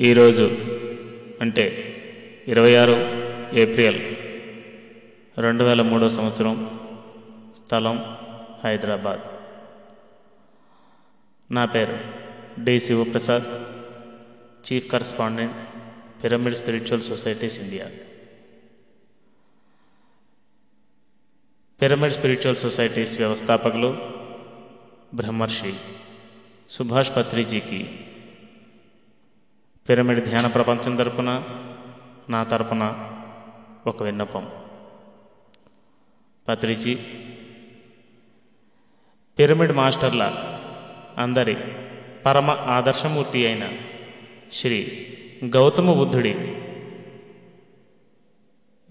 ఈరోజు అంటే ఇరవై ఆరు ఏప్రిల్ రెండు వేల మూడో సంవత్సరం స్థలం హైదరాబాద్. నా పేరు D Sivaprasad chief correspondent pyramid spiritual societies India. Pyramid spiritual societies వ్యవస్థాపకులు బ్రహ్మర్షి సుభాష్ పత్రిజీకి పిరమిడ్ ధ్యాన ప్రపంచం తరపున నా తరపున ఒక విన్నపం. పత్రిజీ పిరమిడ్ మాస్టర్ల అందరి పరమ ఆదర్శమూర్తి అయిన శ్రీ గౌతమ బుద్ధుడి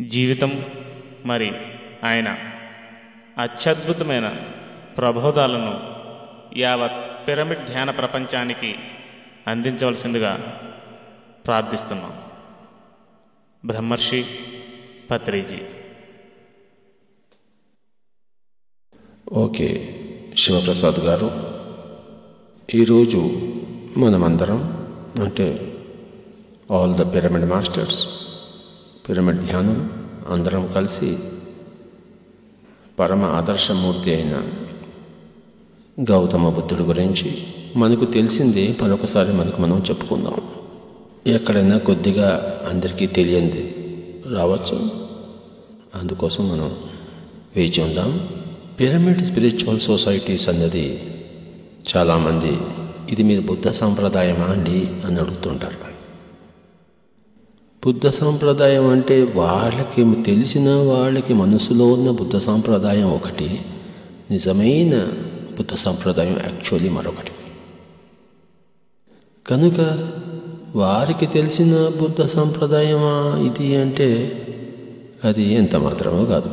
జీవితం మరి ఆయన అత్యద్భుతమైన ప్రబోధాలను యావత్ పిరమిడ్ ధ్యాన ప్రపంచానికి అందించవలసిందిగా ప్రార్థిస్తున్నాం. బ్రహ్మర్షి పత్రిజీ. ఓకే శివప్రసాద్ గారు. ఈరోజు మనమందరం అంటే all the pyramid masters pyramid ధ్యానం అందరం కలిసి పరమ ఆదర్శమూర్తి అయిన గౌతమ బుద్ధుడి గురించి మనకు తెలిసింది మరొకసారి మనకు మనం చెప్పుకుందాం. ఎక్కడైనా కొద్దిగా అందరికీ తెలియంది. రావచ్చు. అందుకోసం మనం వేచి ఉందాం. పిరమిడ్ స్పిరిచువల్ సొసైటీస్ అన్నది చాలామంది ఇది మీరు బుద్ధ సాంప్రదాయమా అండి? అని అడుగుతుంటారు. బుద్ధ సాంప్రదాయం అంటే వాళ్ళకి తెలిసిన వాళ్ళకి మనసులో ఉన్న బుద్ధ సాంప్రదాయం ఒకటి నిజమైన బుద్ధ సాంప్రదాయం యాక్చువల్లీ మరొకటి. కనుక వారికి తెలిసిన బుద్ధ సాంప్రదాయమా ఇది అంటే అది ఎంత మాత్రమో కాదు.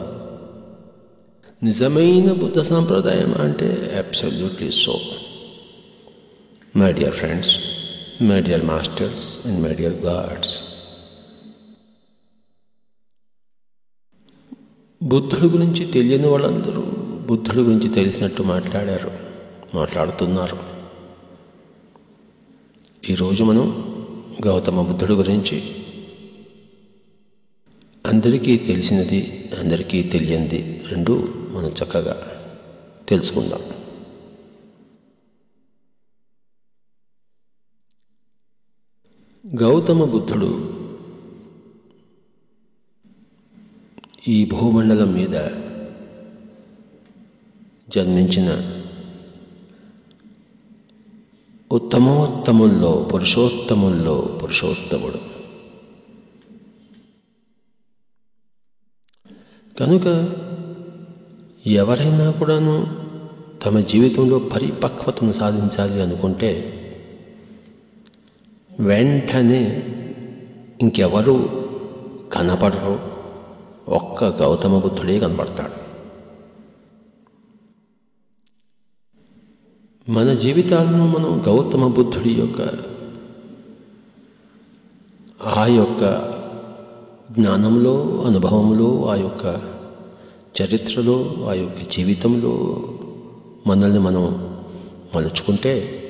నిజమైన బుద్ధ సంప్రదాయం అంటే absolutely so my dear friends my dear masters and my dear gods బుద్ధుడి గురించి తెలియని వాళ్ళందరూ బుద్ధుడి గురించి తెలిసినట్టు మాట్లాడారు మాట్లాడుతున్నారు. ఈరోజు మనం గౌతమ బుద్ధుడు గురించి. అందరికీ తెలిసినది అందరికీ తెలియంది రెండు మనం చక్కగా తెలుసుకుందాం. గౌతమ బుద్ధుడు ఈ భూమండలం మీద జన్మించిన ఉత్తమోత్తముల్లో పురుషోత్తముల్లో పురుషోత్తముడు. కనుక ఎవరైనా కూడాను తమ జీవితంలో పరిపక్వతను సాధించాలి అనుకుంటే వెంటనే ఇంకెవరు కనపడరు. ఒక్క గౌతమ బుద్ధుడే కనపడతాడు. మన జీవితాలను మనం గౌతమ బుద్ధుడి యొక్క ఆ యొక్క జ్ఞానంలో అనుభవంలో ఆ యొక్క చరిత్రలో ఆ యొక్క జీవితంలో మనల్ని మనం మలుచుకుంటే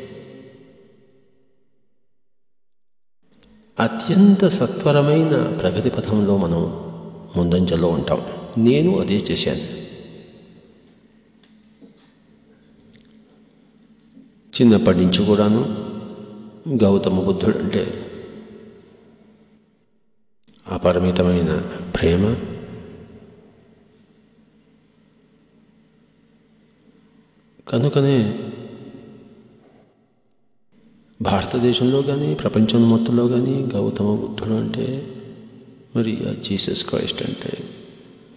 అత్యంత సత్వరమైన ప్రగతి పథంలో మనం ముందంజలో ఉంటాం. నేను అదే చేశాను. చిన్నప్పటి నుంచి కూడాను గౌతమ బుద్ధుడు అంటే అపరిమితమైన ప్రేమ. కనుకనే భారతదేశంలో కానీ ప్రపంచం మొత్తంలో కానీ గౌతమ బుద్ధుడు అంటే మరి జీసస్ క్రైస్ట్ అంటే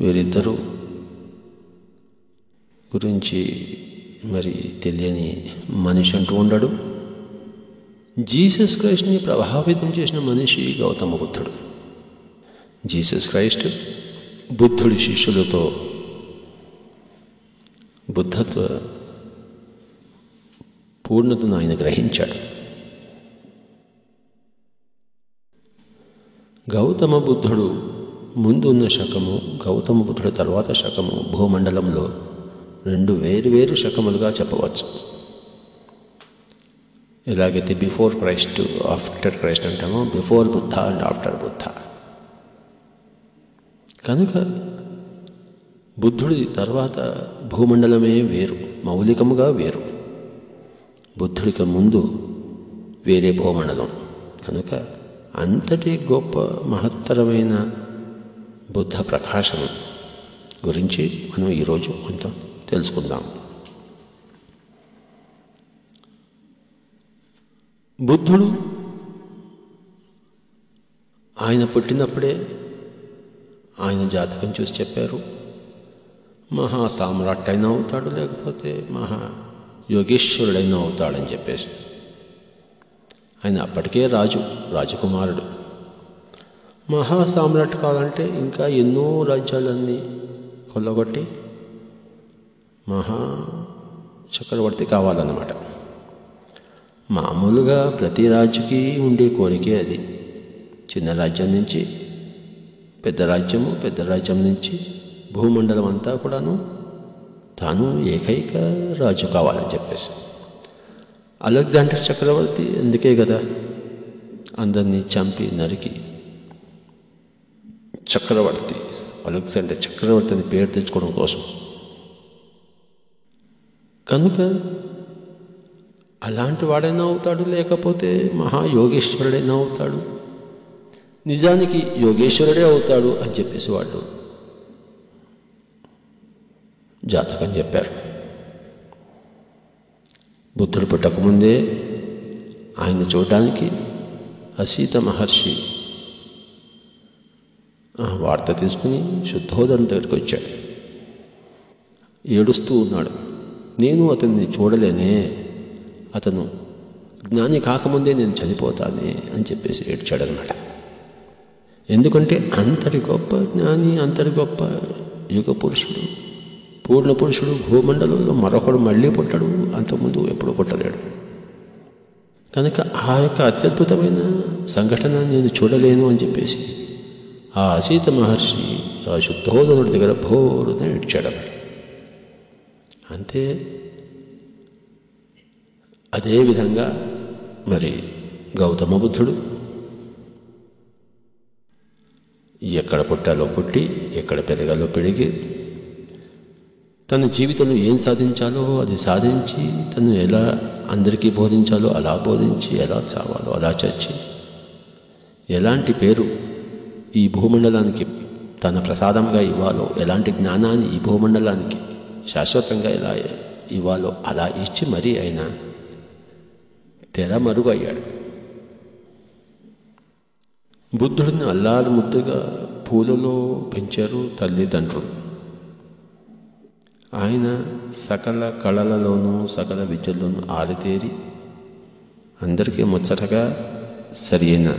వీరిద్దరూ గురించి మరి తెలియని మనిషి అంటూ ఉండడు. జీసస్ క్రైస్ట్ని ప్రభావితం చేసిన మనిషి గౌతమ బుద్ధుడు. జీసస్ క్రైస్ట్ బుద్ధుడి శిష్యులతో బుద్ధత్వ పూర్ణతను ఆయన గ్రహించాడు. గౌతమ బుద్ధుడు ముందున్న శకము గౌతమ బుద్ధుడు తర్వాత శకము భూమండలంలో రెండు వేరు వేరు శకములుగా చెప్పవచ్చు. ఎలాగైతే before Christ after Christ అంటామో. Before Buddha and after Buddha కనుక బుద్ధుడి తర్వాత భూమండలమే వేరు మౌలికముగా వేరు. బుద్ధుడికి ముందు వేరే భూమండలం. కనుక అంతటి గొప్ప మహత్తరమైన బుద్ధ ప్రకాశం గురించి మనం ఈరోజు కొంత తెలుసుకుందాం. బుద్ధుడు ఆయన పుట్టినప్పుడే ఆయన జాతకం చూసి చెప్పారు. మహా సామ్రాట్ అయినా అవుతాడు లేకపోతే మహా యోగేశ్వరుడైనా అవుతాడని చెప్పేసి. ఆయన అప్పటికే రాజు రాజకుమారుడు. మహా సామ్రాట్ కావాలంటే ఇంకా ఎన్నో రాజ్యాలన్నీ కొల్లగొట్టి మహా చక్రవర్తి కావాలన్నమాట. మామూలుగా ప్రతి రాజుకి ఉండే కోరికే అది. చిన్న రాజ్యం నుంచి పెద్ద రాజ్యము పెద్ద రాజ్యం నుంచి భూమండలం అంతా కూడాను తాను ఏకైక రాజు కావాలని చెప్పేసి. అలెగ్జాండర్ చక్రవర్తి అందుకే కదా అందరినీ చంపి నరికి చక్రవర్తి అలెగ్జాండర్ చక్రవర్తి అని పేరు తెచ్చుకోవడం కోసం కనుక అలాంటి వాడైనా అవుతాడు లేకపోతే మహాయోగేశ్వరుడైనా అవుతాడు. నిజానికి యోగేశ్వరుడే అవుతాడు అని చెప్పేసి వాళ్ళు జాతకం చెప్పారు. బుద్ధుడు పుట్టకముందే ఆయన చూడడానికి అసీత మహర్షి ఆ వార్త తీసుకుని శుద్ధోదరం దగ్గరికి వచ్చాడు. ఏడుస్తూ ఉన్నాడు. నేను అతన్ని చూడలేనే. అతను జ్ఞాని కాకముందే నేను చనిపోతానే అని చెప్పేసి ఏడ్చాడనమాట ఎందుకంటే అంతటి గొప్ప జ్ఞాని అంతటి గొప్ప యుగ పురుషుడు పూర్ణ పురుషుడు భూమండలంలో మరొకడు మళ్ళీ పుట్టడు అంతకుముందు ఎప్పుడు పుట్టలేడు. కనుక ఆ యొక్క అత్యద్భుతమైన సంఘటన నేను చూడలేను అని చెప్పేసి ఆ అసీత మహర్షి ఆ శుద్ధోదనుడి దగ్గర భోరున ఇడ్చాడు అంతే అదేవిధంగా మరి గౌతమ బుద్ధుడు ఎక్కడ పుట్టాలో పుట్టి ఎక్కడ పెరగాలో పెరిగి తన జీవితంలో ఏం సాధించాలో అది సాధించి తను ఎలా అందరికీ బోధించాలో అలా బోధించి ఎలా చావాలో అలా చచ్చి ఎలాంటి పేరు ఈ భూమండలానికి తన ప్రసాదంగా ఇవ్వాలో ఎలాంటి జ్ఞానాన్ని ఈ భూమండలానికి శాశ్వతంగా ఇలా ఇవ్వాలో అలా ఇచ్చి మరీ ఆయన తెర మరుగు అయ్యాడు బుద్ధుడిని అల్లారు ముద్దుగా పూలలో పెంచారు తల్లిదండ్రులు. ఆయన సకల కళలలోనూ సకల విద్యల్లోనూ ఆరితేరి అందరికీ ముచ్చటగా సరి అయిన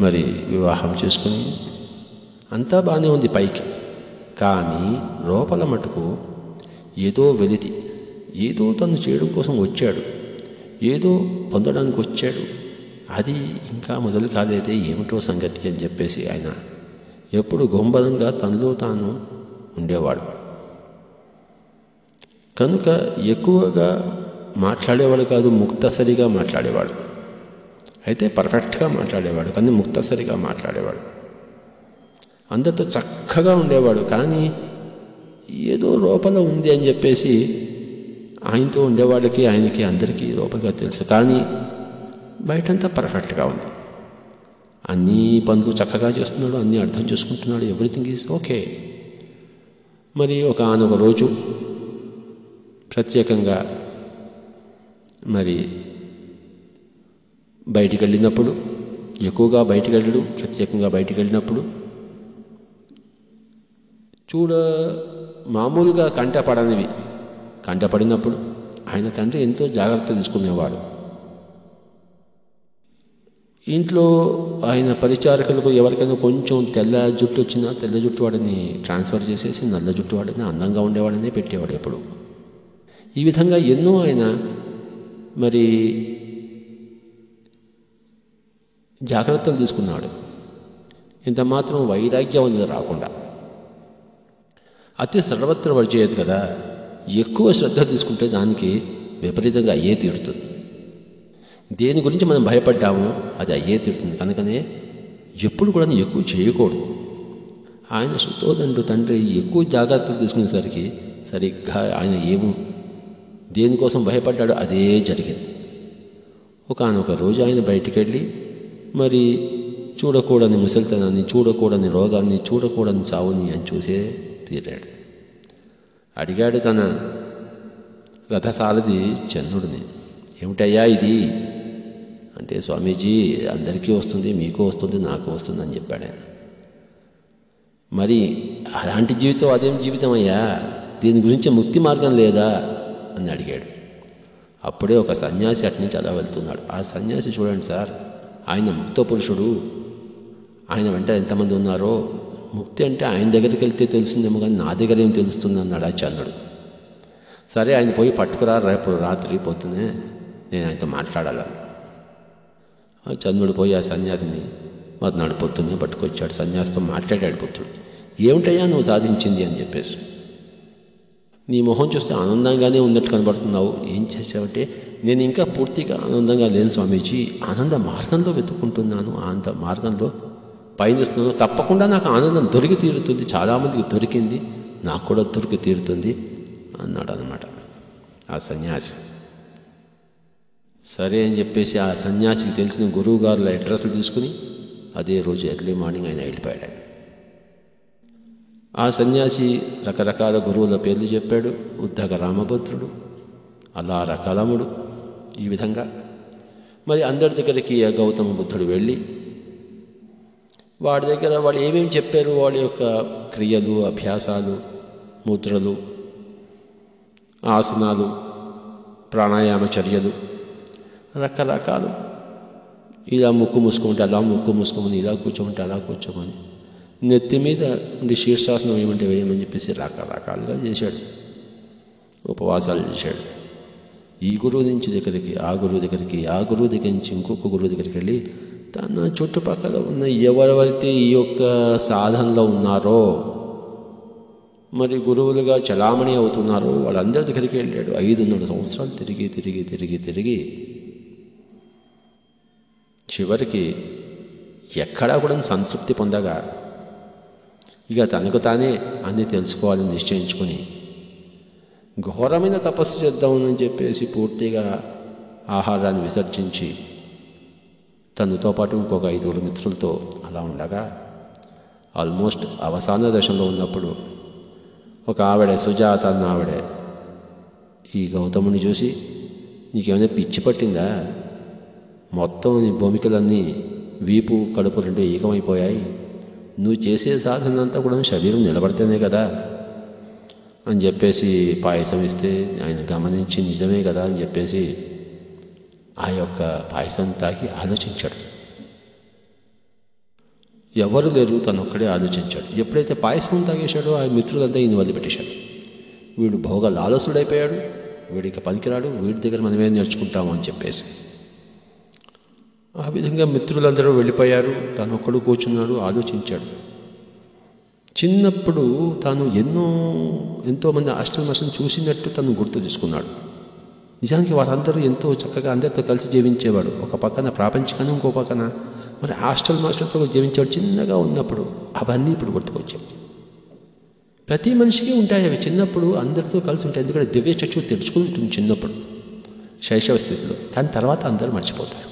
మరి వివాహం చేసుకుని అంతా బాగానే ఉంది పైకి. కానీ లోపల మటుకు ఏదో వెలితి ఏదో తను చేయడం కోసం వచ్చాడు ఏదో పొందడానికి వచ్చాడు. అది ఇంకా మొదలు కాలేదే ఏమిటో సంగతి అని చెప్పేసి ఆయన ఎప్పుడు గొంబలంగా తనలో తాను ఉండేవాడు. కనుక ఎక్కువగా మాట్లాడేవాడు కాదు ముక్తసరిగా మాట్లాడేవాడు. అయితే పర్ఫెక్ట్గా మాట్లాడేవాడు కానీ ముక్తసరిగా మాట్లాడేవాడు. అందరితో చక్కగా ఉండేవాడు కానీ ఏదో లోపల ఉంది అని చెప్పేసి ఆయనతో ఉండేవాళ్ళకి ఆయనకి అందరికీ లోపలగా తెలుసు. కానీ బయటంతా పర్ఫెక్ట్గా ఉంది. అన్ని పనులు చక్కగా చేస్తున్నాడు అన్నీ అర్థం చేసుకుంటున్నాడు ఎవ్రీథింగ్ ఈజ్ ఓకే. మరి ఒక ఆనొక రోజు ప్రత్యేకంగా మరి బయటికి వెళ్ళినప్పుడు ఎక్కువగా బయటికి వెళ్ళడు ప్రత్యేకంగా బయటికి వెళ్ళినప్పుడు చూడ మామూలుగా కంటపడనివి. కంటపడినప్పుడు ఆయన తండ్రి ఎంతో జాగ్రత్త తీసుకునేవాడు. ఇంట్లో ఆయన పరిచారకులకు ఎవరికైనా కొంచెం తెల్ల జుట్టు వచ్చినా తెల్ల జుట్టు వాడిని ట్రాన్స్ఫర్ చేసేసి నల్ల జుట్టు వాడిని అందంగా ఉండేవాడనే పెట్టేవాడు ఎప్పుడు. ఈ విధంగా ఎన్నో ఆయన మరి జాగ్రత్తలు తీసుకున్నాడు. ఇంత మాత్రం వైరాగ్యం అనేది రాకుండా అతి సర్వత్ర వర్జేయదు కదా. ఎక్కువ శ్రద్ధ తీసుకుంటే దానికి విపరీతంగా అయ్యే తీరుతుంది. దేని గురించి మనం భయపడ్డామో అది అయ్యే తీరుతుంది. కనుకనే ఎప్పుడు కూడా ఎక్కువ చేయకూడదు. ఆయన సుతోదండు తండ్రి ఎక్కువ జాగ్రత్తలు తీసుకునేసరికి సరిగ్గా ఆయన ఏమో దేనికోసం భయపడ్డాడో అదే జరిగింది. ఒకనొక రోజు ఆయన బయటికి వెళ్ళి మరి చూడకూడని ముసలితనాన్ని చూడకూడని రోగాన్ని చూడకూడని చావుని అని చూసే తీరాడు. అడిగాడు తన రథసారథి చంద్రుడిని ఏమిటయ్యా ఇది? అంటే స్వామీజీ అందరికీ వస్తుంది మీకు వస్తుంది నాకు వస్తుంది అని చెప్పాడు ఆయన. మరి అలాంటి జీవితం అదేం జీవితం అయ్యా దీని గురించి ముక్తి మార్గం లేదా? అని అడిగాడు. అప్పుడే ఒక సన్యాసి అటు నుంచి అలా వెళ్తున్నాడు. ఆ సన్యాసి చూడండి సార్ ఆయన ముక్త పురుషుడు. ఆయన వెంట ఎంతమంది ఉన్నారో ముక్తి అంటే ఆయన దగ్గరికి వెళ్తే తెలిసిందేమో కానీ నా దగ్గర ఏం తెలుస్తుంది అన్నాడు ఆ చంద్రుడు సరే ఆయన పోయి పట్టుకురా రేపు రాత్రి పొద్దునే నేను ఆయనతో మాట్లాడాలను ఆ చంద్రుడు పోయి ఆ సన్యాసిని మర్నాడు పొద్దున్నే పట్టుకొచ్చాడు. సన్యాసితో మాట్లాడాడు పుత్రుడు ఏమిటయ్యా నువ్వు సాధించింది అని చెప్పేసి. నీ మొహం చూస్తే ఆనందంగానే ఉన్నట్టు కనబడుతున్నావు. ఏం చేసావంటే నేను ఇంకా పూర్తిగా ఆనందంగా లేను స్వామీజీ. ఆనంద మార్గంలో వెతుక్కుంటున్నాను. ఆనంద మార్గంలో పయనిస్తుందో తప్పకుండా నాకు ఆనందం దొరికి తీరుతుంది. చాలామందికి దొరికింది. నాకు కూడా దొరికి తీరుతుంది అన్నాడు అనమాట ఆ సన్యాసి. సరే అని చెప్పేసి ఆ సన్యాసికి తెలిసిన గురువు గారుల అడ్రస్లు తీసుకుని అదే రోజు ఎర్లీ మార్నింగ్ ఆయన వెళ్ళిపోయాడు. ఆ సన్యాసి రకరకాల గురువుల పేర్లు చెప్పాడు. ఉద్దక రామభద్రుడు అలా రకలముడు ఈ విధంగా. మరి అందరి దగ్గరికి గౌతమ బుద్ధుడు వెళ్ళి వాడి దగ్గర వాళ్ళు ఏమేమి చెప్పారు? వాళ్ళ యొక్క క్రియలు అభ్యాసాలు ముద్రలు ఆసనాలు ప్రాణాయామ చర్యలు రకరకాలు. ఇలా ముక్కు మూసుకుంటే అలా ముక్కు మూసుకోమని ఇలా కూర్చోమంటే అలా కూర్చోమని. నెత్తి మీద ఉండి శీర్షాసనం ఏమంటే వేయమని చెప్పేసి రకరకాలుగా చేశాడు. ఉపవాసాలు చేశాడు. ఈ గురువు నుంచి దగ్గరికి ఆ గురువు దగ్గరికి ఆ గురువు దగ్గర నుంచి ఇంకొక గురువు దగ్గరికి వెళ్ళి తన చుట్టుపక్కల ఉన్న ఎవరెవరైతే ఈ యొక్క సాధనలో ఉన్నారో మరి గురువులుగా చలామణి అవుతున్నారో వాళ్ళందరి దగ్గరికి వెళ్ళాడు. ఐదున్నర సంవత్సరాలు తిరిగి తిరిగి తిరిగి తిరిగి చివరికి ఎక్కడా కూడా సంతృప్తి పొందగా ఇక తనకు తానే అన్నీ తెలుసుకోవాలని నిశ్చయించుకుని ఘోరమైన తపస్సు చేద్దామని చెప్పేసి పూర్తిగా ఆహారాన్ని విసర్జించి తనతో పాటు ఇంకొక ఐదుగురు మిత్రులతో అలా ఉండగా ఆల్మోస్ట్ అవసాన దశలో ఉన్నప్పుడు ఒక ఆవిడ సుజాత అన్న ఆవిడ ఈ గౌతముని చూసి నీకేమైనా పిచ్చి పట్టిందా? మొత్తం నీ భూమికలన్నీ వీపు కడుపు రెండు ఏకమైపోయాయి. నువ్వు చేసే సాధన అంతా కూడా శరీరం నిలబడితేనే కదా అని చెప్పేసి పాయసం ఇస్తే ఆయన గమనించి నిజమే కదా అని చెప్పేసి ఆ యొక్క పాయసం తాగి ఆలోచించాడు. ఎవరు లేరు తను ఒక్కడే ఆలోచించాడు. ఎప్పుడైతే పాయసం తాగేశాడో ఆ మిత్రులంతా ఈయన వదిలిపెట్టేశాడు వీడు భోగ లాలసుడైపోయాడు వీడికి పనికిరాడు వీడి దగ్గర మనమే నేర్చుకుంటాము అని చెప్పేసి. ఆ విధంగా మిత్రులందరూ వెళ్ళిపోయారు తను ఒక్కడు కూర్చున్నాడు ఆలోచించాడు. చిన్నప్పుడు తాను ఎన్నో ఎంతోమంది అష్టమష్టం చూసినట్టు తను గుర్తు తీసుకున్నాడు. నిజానికి వారందరూ ఎంతో చక్కగా అందరితో కలిసి జీవించేవాడు. ఒక పక్కన ప్రాపంచికను ఇంకో పక్కన మరి హాస్టల్ మాస్టర్తో జీవించేవాడు చిన్నగా ఉన్నప్పుడు అవన్నీ ఇప్పుడు గుర్తుకొచ్చాయి. ప్రతి మనిషికి ఉంటాయి అవి చిన్నప్పుడు అందరితో కలిసి ఉంటాయి. ఎందుకంటే దివ్య చచ్చు తెరుచుకుని ఉంటుంది చిన్నప్పుడు శైశవ స్థితిలో. కానీ తర్వాత అందరూ మర్చిపోతారు.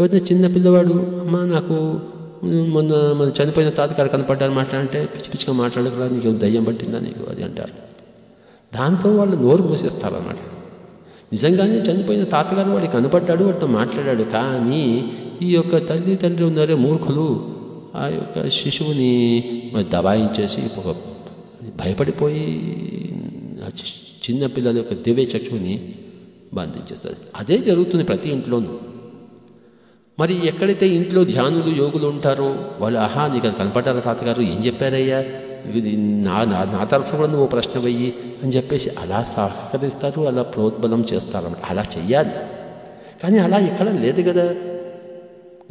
ఎవరైనా చిన్న పిల్లవాడు అమ్మ నాకు మొన్న మన చనిపోయిన తాతగారు కనపడ్డారు మాట్లాడంటే పిచ్చి పిచ్చిగా మాట్లాడకురా నీకు దయ్యం పట్టిందా నీకు? అది అంటారు. దాంతో వాళ్ళు నోరు మూసేస్తారు అన్నమాట నిజంగానే చనిపోయిన తాతగారు వాడికి కనపడ్డాడు వాడితో మాట్లాడాడు. కానీ ఈ యొక్క తల్లి తండ్రి ఉన్నారే మూర్ఖులు. ఆ యొక్క శిశువుని మరి దబాయించేసి ఒక భయపడిపోయి ఆ చి- చిన్న పిల్లల యొక్క దివ్య చక్షుని బంధించేస్తుంది అదే జరుగుతుంది ప్రతి ఇంట్లోనూ. మరి ఎక్కడైతే ఇంట్లో ధ్యానులు యోగులు ఉంటారో వాళ్ళు ఆహా నీకు అది కనపడ్డారా తాతగారు? ఏం చెప్పారయ్యా? నా నా నా తరఫు కూడా నువ్వు ప్రశ్న వెయ్యి అని చెప్పేసి అలా సహకరిస్తారు అలా ప్రోద్బలం చేస్తారు అలా చెయ్యాలి. కానీ అలా ఎక్కడ లేదు కదా.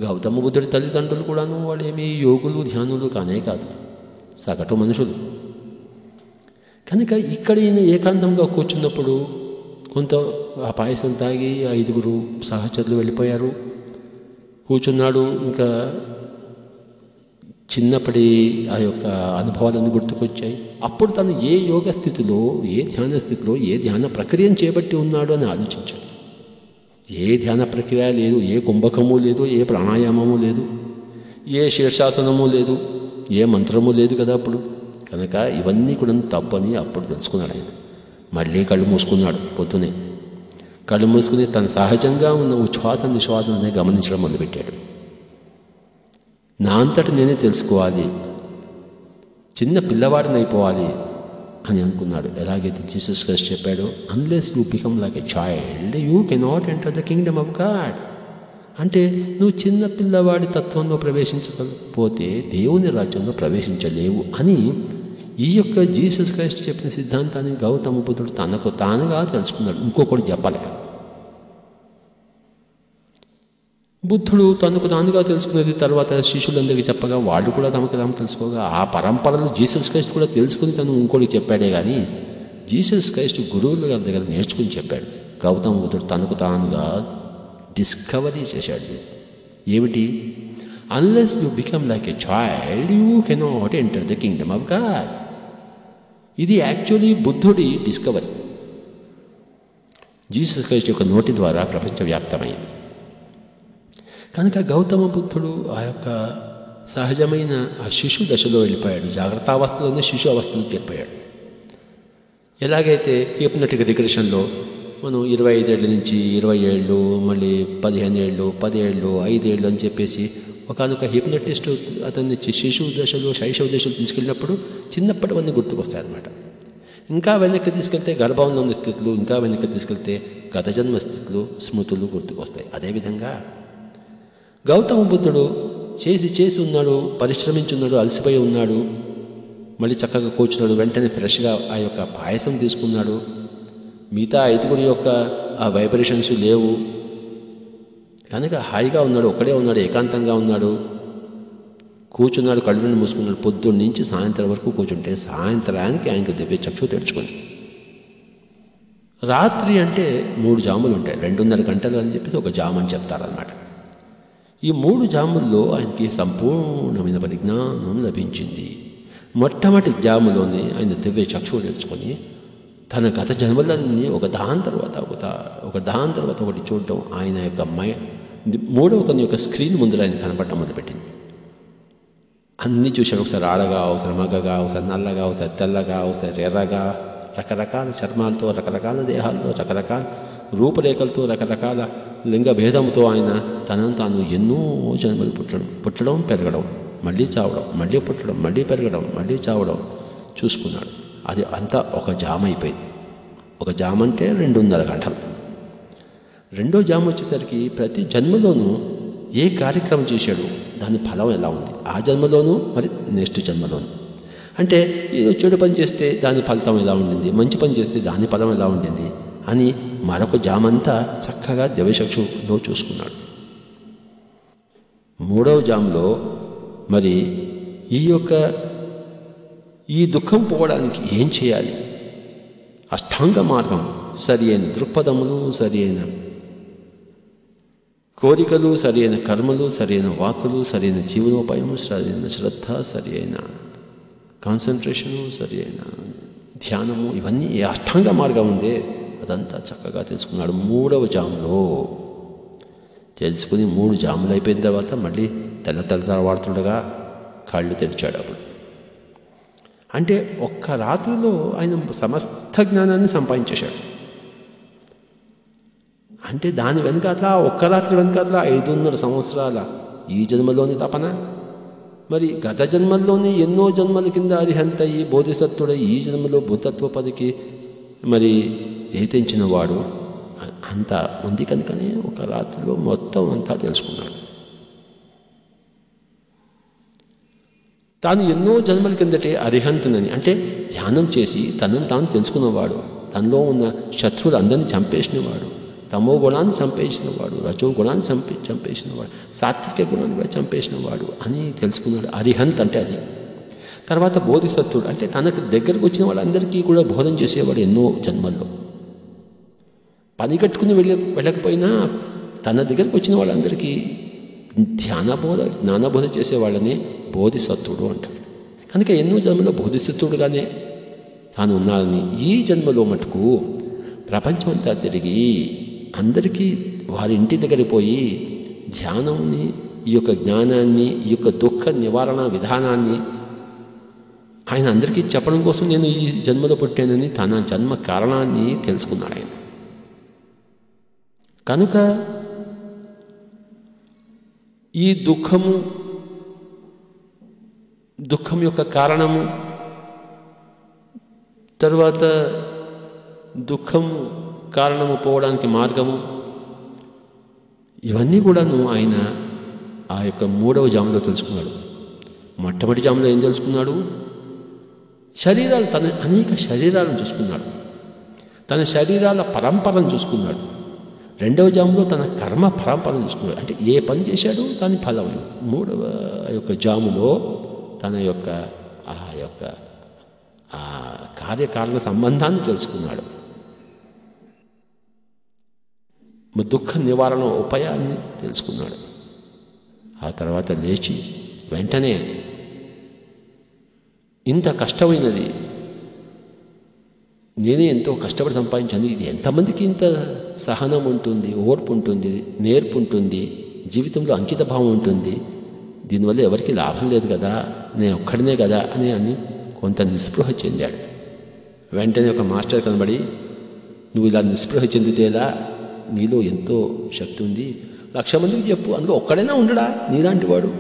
గౌతమ బుద్ధుడి తల్లిదండ్రులు కూడాను వాళ్ళు ఏమీ యోగులు ధ్యానులు కానే కాదు. సగటు మనుషులు. కనుక ఇక్కడ ఈయన ఏకాంతంగా కూర్చున్నప్పుడు కొంత ఆ పాయసం తాగి ఐదుగురు సహచరులు వెళ్ళిపోయారు. కూర్చున్నాడు ఇంకా చిన్నప్పటి ఆ యొక్క అనుభవాలన్నీ గుర్తుకొచ్చాయి. అప్పుడు తను ఏ యోగ స్థితిలో ఏ ధ్యాన స్థితిలో ఏ ధ్యాన ప్రక్రియను చేపట్టి ఉన్నాడు అని ఆలోచించాడు. ఏ ధ్యాన ప్రక్రియ లేదు ఏ కుంభకము లేదు ఏ ప్రాణాయామము లేదు ఏ శీర్షాసనము లేదు ఏ మంత్రము లేదు కదా అప్పుడు. కనుక ఇవన్నీ కూడా తప్పని అప్పుడు తెలుసుకున్నాడు ఆయన. మళ్ళీ కళ్ళు మూసుకున్నాడు పొద్దునే. కళ్ళు మూసుకుని తన సహజంగా ఉన్న ఉచ్ఛ్వాస నిశ్వాసాన్ని గమనించడం మొదలుపెట్టాడు. నా అంతటి నేనే తెలుసుకోవాలి. చిన్న పిల్లవాడిని అయిపోవాలి అని అనుకున్నాడు. ఎలాగైతే జీసస్ క్రైస్ట్ చెప్పాడో unless you become like a child you cannot enter the kingdom of God అంటే నువ్వు చిన్న పిల్లవాడి తత్వంలో ప్రవేశించకపోతే దేవుని రాజ్యంలో ప్రవేశించలేవు అని ఈ యొక్క జీసస్ క్రైస్ట్ చెప్పిన సిద్ధాంతాన్ని గౌతమ బుద్ధుడు తనకు తానుగా తెలుసుకున్నాడు. ఇంకొకటి చెప్పలేదు బుద్ధుడు తనకు తానుగా తెలుసుకునేది తర్వాత శిష్యులందరికీ చెప్పగా వాళ్ళు కూడా తమకు తాము తెలుసుకోగా ఆ పరంపరలో జీసస్ క్రైస్ట్ కూడా తెలుసుకుని తను ఇంకోటి చెప్పాడే కానీ జీసస్ క్రైస్ట్ గురువుల గారి దగ్గర నేర్చుకుని చెప్పాడు. గౌతమ బుద్ధుడు తనకు తానుగా డిస్కవరీ చేశాడు. ఏమిటి? Unless you become like a child you cannot enter the kingdom of God ఇది యాక్చువల్లీ బుద్ధుడి డిస్కవరీ జీసస్ క్రైస్ట్ యొక్క నోటి ద్వారా ప్రపంచవ్యాప్తమైంది. కనుక గౌతమ బుద్ధుడు ఆ యొక్క సహజమైన ఆ శిశు దశలో వెళ్ళిపోయాడు. జాగ్రత్తావస్థలోనే శిశు అవస్థలో చేరిపోయాడు ఎలాగైతే హిప్నటిక్ రిగ్రెషన్లో మనం ఇరవై ఐదేళ్ళ నుంచి ఇరవై ఏళ్ళు మళ్ళీ పదిహేను ఏళ్ళు పదేళ్ళు ఐదేళ్ళు అని చెప్పేసి ఒకనొక హిప్నటిస్ట్ అతన్ని శిశువు దశలో శైశవ దశలు తీసుకెళ్ళినప్పుడు చిన్నప్పటివన్నీ గుర్తుకొస్తాయి అన్నమాట ఇంకా వెనక్కి తీసుకెళ్తే గర్భంలో ఉన్న స్థితులు ఇంకా వెనక్కి తీసుకెళ్తే గత జన్మ స్థితులు స్మృతులు గుర్తుకొస్తాయి. అదేవిధంగా గౌతమ బుద్ధుడు చేసి చేసి ఉన్నాడు పరిశ్రమించున్నాడు అలసిపోయి ఉన్నాడు. మళ్ళీ చక్కగా కూర్చున్నాడు వెంటనే ఫ్రెష్గా ఆ యొక్క పాయసం తీసుకున్నాడు. మిగతా ఐదుగురి యొక్క ఆ వైబ్రేషన్స్ లేవు. కనుక హాయిగా ఉన్నాడు ఒక్కడే ఉన్నాడు ఏకాంతంగా ఉన్నాడు. కూర్చున్నాడు కళ్ళు నుండి మూసుకున్నాడు. పొద్దున్న నుంచి సాయంత్రం వరకు కూర్చుంటే సాయంత్రానికి ఆయనకు దివ్య చక్షు తెరుచుకుంది. రాత్రి అంటే మూడు జాములు ఉంటాయి రెండున్నర గంటలు అని చెప్పేసి ఒక జాము అని చెప్తారనమాట ఈ మూడు జాముల్లో ఆయనకి సంపూర్ణమైన పరిజ్ఞానం లభించింది. మొట్టమొదటి జాములోనే ఆయన దివ్య చక్షువు తెలుసుకొని తన గత జన్మలన్నీ ఒక దాని తర్వాత ఒక ఒక దాని తర్వాత ఒకటి చూడటం ఆయన యొక్క మై మూడవ కొన్ని యొక్క స్క్రీన్ ముందర ఆయన కనపడటం మొదలుపెట్టింది. అన్నీ చూశాడు. ఒకసారి ఆడగా ఒకసారి మగగా ఒకసారి నల్లగా ఒకసారి తెల్లగా ఒకసారి ఎర్రగా రకరకాల చర్మాలతో రకరకాల దేహాలతో రకరకాల రూపురేఖలతో రకరకాల లింగ భేదంతో ఆయన తనను తాను ఎన్నో జన్మలు పుట్టడం పుట్టడం పెరగడం మళ్ళీ చావడం మళ్ళీ పుట్టడం మళ్ళీ పెరగడం మళ్ళీ చావడం చూసుకున్నాడు. అది అంతా ఒక జామ అయిపోయింది. ఒక జామ అంటే రెండున్నర గంటలు. రెండో జామ వచ్చేసరికి ప్రతి జన్మలోనూ ఏ కార్యక్రమం చేశాడు దాని ఫలం ఎలా ఉంది? ఆ జన్మలోనూ మరి నెక్స్ట్ జన్మలోనూ. అంటే ఏదో చెడు పని చేస్తే దాని ఫలితం ఎలా ఉండింది? మంచి పని చేస్తే దాని ఫలం ఎలా ఉండింది? అని మరొక జామంతా చక్కగా దివ్యచక్షులో చూసుకున్నాడు. మూడవ జాములో మరి ఈ యొక్క ఈ దుఃఖం పోవడానికి ఏం చేయాలి? అష్టాంగ మార్గం సరి అయిన దృక్పథములు సరి అయిన కోరికలు సరి అయిన కర్మలు సరైన వాక్కులు సరైన జీవనోపాయము సరైన శ్రద్ధ సరి అయిన కాన్సన్ట్రేషను సరి అయిన ధ్యానము ఇవన్నీ అష్టాంగ మార్గం ఉందే? అదంతా చక్కగా తెలుసుకున్నాడు మూడవ జాములో. తెలుసుకుని మూడు జాములు అయిపోయిన తర్వాత మళ్ళీ తెల్ల తెల్ల వాడుతుండగా కాళ్ళు తెరిచాడు అప్పుడు. అంటే ఒక్క రాత్రిలో ఆయన సమస్త జ్ఞానాన్ని సంపాదించేశాడు. అంటే దాని వెనకాల ఒక్క రాత్రి వెనకాతల ఐదున్నర సంవత్సరాల ఈ జన్మలోని తపన మరి గత జన్మల్లోనే ఎన్నో జన్మల కింద అరిహంత ఈ బోధిసత్వుడ ఈ జన్మలో భూతత్వ పదికి మరి ఏతించిన వాడు అంత ఉంది కనుకనే ఒక రాత్రిలో మొత్తం అంతా తెలుసుకున్నాడు. తాను ఎన్నో జన్మల కిందటే అరిహంతునని అంటే ధ్యానం చేసి తనను తాను తెలుసుకున్నవాడు తనలో ఉన్న శత్రువులు అందరినీ చంపేసినవాడు తమో గుణాన్ని చంపేసినవాడు రజో గుణాన్ని చంపే చంపేసినవాడు సాత్విక గుణాన్ని కూడా చంపేసినవాడు అని తెలుసుకున్నాడు. అరిహంత్ అంటే అది. తర్వాత బోధిసత్వుడు అంటే తనకు దగ్గరకు వచ్చిన వాళ్ళందరికీ కూడా బోధన చేసేవాడు ఎన్నో జన్మల్లో. పని కట్టుకుని వెళ్ళ వెళ్ళకపోయినా తన దగ్గరకు వచ్చిన వాళ్ళందరికీ ధ్యానబోధ జ్ఞానబోధ చేసే వాళ్ళని బోధిసత్వుడు అంటారు కనుక ఎన్నో జన్మలో బోధిసత్వుడుగానే తాను ఉన్నారని ఈ జన్మలో మటుకు ప్రపంచమంతా తిరిగి అందరికీ వారి ఇంటి దగ్గర పోయి ధ్యానంని ఈ యొక్క జ్ఞానాన్ని ఈ యొక్క దుఃఖ నివారణ విధానాన్ని ఆయన అందరికీ చెప్పడం కోసం నేను ఈ జన్మలో పుట్టానని తన జన్మ కారణాన్ని తెలుసుకున్నాడు ఆయన. కనుక ఈ దుఃఖము దుఃఖం యొక్క కారణము తర్వాత దుఃఖం కారణము పోవడానికి మార్గము ఇవన్నీ కూడాను ఆయన ఆ యొక్క మూడవ జాములో తెలుసుకున్నాడు. మొట్టమొదటి జాములో ఏం తెలుసుకున్నాడు? శరీరాలు తన అనేక శరీరాలను చూసుకున్నాడు. తన శరీరాల పరంపరను చూసుకున్నాడు. రెండవ జాములో తన కర్మ పరంపరను చూసుకున్నాడు. అంటే ఏ పని చేశాడు? దాని ఫలం మూడవ యొక్క జాములో తన యొక్క ఆ యొక్క ఆ కార్యకారణ సంబంధాన్ని తెలుసుకున్నాడు. దుఃఖ నివారణ ఉపాయాన్ని తెలుసుకున్నాడు. ఆ తర్వాత లేచి వెంటనే ఇంత కష్టమైనది. నేనే ఎంతో కష్టపడి సంపాదించాను. ఇది ఎంతమందికి ఇంత సహనం ఉంటుంది ఓర్పు ఉంటుంది నేర్పు ఉంటుంది జీవితంలో అంకిత భావం ఉంటుంది. దీనివల్ల ఎవరికి లాభం లేదు కదా నేను ఒక్కడినే కదా అని అని కొంత నిస్పృహ చెందాడు. వెంటనే ఒక మాస్టర్ కనబడి నువ్వు ఇలా నిస్పృహ చెందితేలా నీలో ఎంతో శక్తి ఉంది. లక్ష మందికి చెప్పు అందులో ఒక్కడైనా ఉండడా? నీలాంటి వాడు.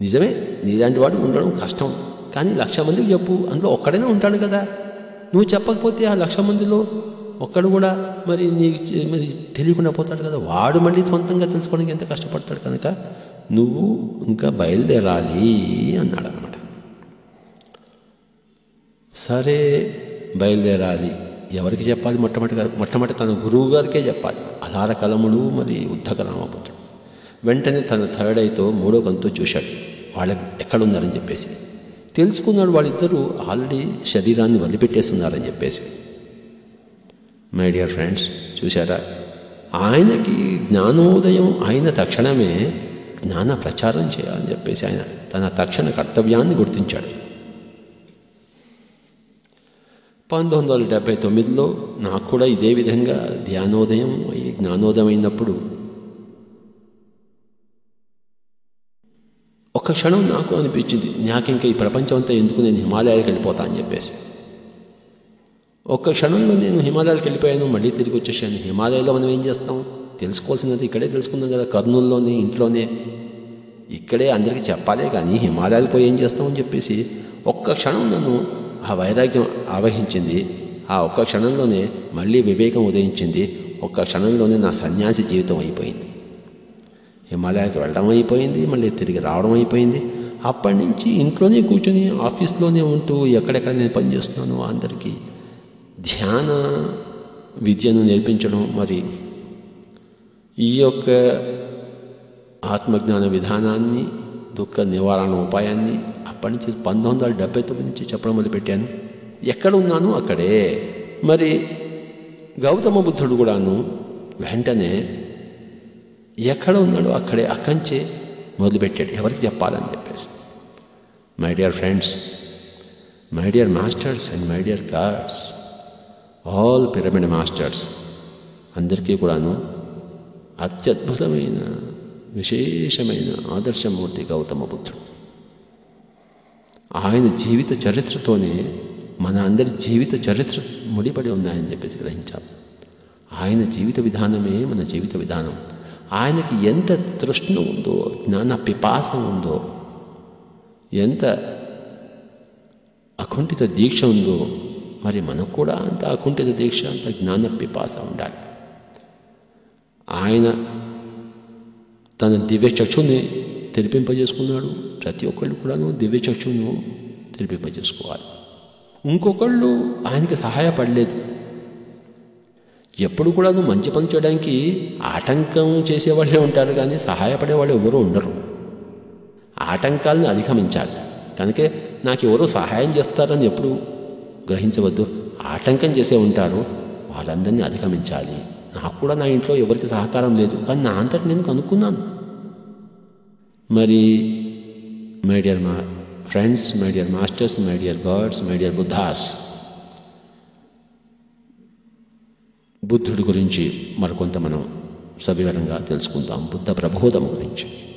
నిజమే నీలాంటి వాడు ఉండడం కష్టం. కానీ లక్ష మందికి చెప్పు అందులో ఒక్కడైనా ఉంటాడు కదా. నువ్వు చెప్పకపోతే ఆ లక్ష మందిలో ఒక్కడు కూడా మరి నీకు మరి తెలియకుండా పోతాడు కదా. వాడు మళ్ళీ సొంతంగా తెలుసుకోవడానికి ఎంత కష్టపడతాడు కనుక నువ్వు ఇంకా బయలుదేరాలి అన్నాడు అనమాట సరే బయలుదేరాలి. ఎవరికి చెప్పాలి? మొట్టమొదటి మొట్టమొదటి తన గురువు గారికే చెప్పాలి. అలార కలముడు మరి ఉద్ధక రామపుత్రుడు వెంటనే తన థర్డ్ ఐతో మూడో కంతో చూశాడు. వాళ్ళ ఎక్కడున్నారని చెప్పేసి. తెలుసుకున్నాడు వాళ్ళిద్దరూ ఆల్రెడీ శరీరాన్ని వదిలిపెట్టేసి ఉన్నారని చెప్పేసి. మై డియర్ ఫ్రెండ్స్ చూశారా? ఆయనకి జ్ఞానోదయం అయిన తక్షణమే జ్ఞాన ప్రచారం చేయాలని చెప్పేసి ఆయన తన తక్షణ కర్తవ్యాన్ని గుర్తించాడు. పంతొమ్మిది వందల డెబ్భై తొమ్మిదిలో నాకు కూడా ఇదే విధంగా ధ్యానోదయం ఈ జ్ఞానోదయం అయినప్పుడు ఒక క్షణం నాకు అనిపించింది. నాకు ఇంకా ఈ ప్రపంచం అంతా ఎందుకు నేను హిమాలయాలకు వెళ్ళిపోతా అని చెప్పేసి. ఒక్క క్షణంలో నేను హిమాలయాలకు వెళ్ళిపోయాను. మళ్ళీ తిరిగి వచ్చేసాను. హిమాలయాల్లో మనం ఏం చేస్తాం? తెలుసుకోవాల్సినది ఇక్కడే తెలుసుకుందాం కదా. కర్నూలులోనే ఇంట్లోనే. ఇక్కడే అందరికీ చెప్పాలే కానీ హిమాలయాలకు పోయి ఏం చేస్తామని చెప్పేసి ఒక్క క్షణం నన్ను ఆ వైరాగ్యం ఆవహించింది. ఆ ఒక్క క్షణంలోనే మళ్ళీ వివేకం ఉదయించింది. ఒక్క క్షణంలోనే నా సన్యాసి జీవితం అయిపోయింది. హిమాలయాకి వెళ్ళడం అయిపోయింది మళ్ళీ తిరిగి రావడం అయిపోయింది. అప్పటి నుంచి ఇంట్లోనే కూర్చొని ఆఫీస్లోనే ఉంటూ ఎక్కడెక్కడ నేను పనిచేస్తున్నాను అందరికీ ధ్యాన విద్యను నేర్పించడం మరి ఈ యొక్క ఆత్మజ్ఞాన విధానాన్ని దుఃఖ నివారణ ఉపాయాన్ని అప్పటి నుంచి పంతొమ్మిది వందల డెబ్బై తొమ్మిది నుంచి చెప్పడం మొదలుపెట్టాను. ఎక్కడ ఉన్నాను అక్కడే. మరి గౌతమ బుద్ధుడు కూడాను వెంటనే ఎక్కడ ఉన్నాడో అక్కడే అక్కంచే మొదలుపెట్టాడు. ఎవరికి చెప్పాలని చెప్పేసి. My dear friends my dear masters and my dear gods all pyramid masters అందరికీ కూడాను అత్యద్భుతమైన విశేషమైన ఆదర్శమూర్తి గౌతమ బుద్ధుడు. ఆయన జీవిత చరిత్రతోనే మన అందరి జీవిత చరిత్ర ముడిపడి ఉన్నాయని చెప్పేసి గ్రహించాలి. ఆయన జీవిత విధానమే మన జీవిత విధానం. ఆయనకి ఎంత తృష్ణ ఉందో జ్ఞాన పిపాస ఉందో ఎంత అకుంఠిత దీక్ష ఉందో మరి మనకు కూడా అంత అకుంఠిత దీక్ష అంత జ్ఞాన పిపాస ఉండాలి. ఆయన తన దివ్య చక్షుని తెరిపింపజేసుకున్నాడు. ప్రతి ఒక్కళ్ళు కూడాను దివ్య చక్షును తెరిపింపజేసుకోవాలి. ఇంకొకళ్ళు ఆయనకి సహాయపడలేదు. ఎప్పుడు కూడా నువ్వు మంచి పని చేయడానికి ఆటంకం చేసేవాళ్ళే ఉంటారు కానీ సహాయపడేవాళ్ళు ఎవరూ ఉండరు. ఆటంకాలను అధిగమించాలి. కనుక నాకు ఎవరో సహాయం చేస్తారని ఎప్పుడు గ్రహించవద్దు. ఆటంకం చేసే ఉంటారు. వాళ్ళందరినీ అధిగమించాలి. నాకు కూడా నా ఇంట్లో ఎవరికి సహకారం లేదు. కానీ నా అంతటి నేను కనుక్కున్నాను. మరి మై డియర్ మా friends my dear masters my dear gods my dear Buddhas బుద్ధుడి గురించి మరికొంత మనం సవివరంగా తెలుసుకుందాం. బుద్ధ ప్రబోధం గురించి.